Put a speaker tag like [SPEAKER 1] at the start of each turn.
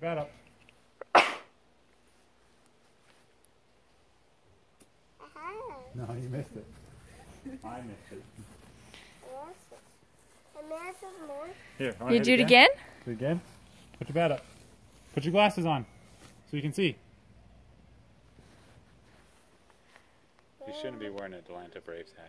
[SPEAKER 1] your bat up. No, you missed it. I missed it. Here,
[SPEAKER 2] You do it again?
[SPEAKER 1] Do it again. Put your bat up. Put your glasses on so you can see. You shouldn't be wearing an Atlanta Braves hat.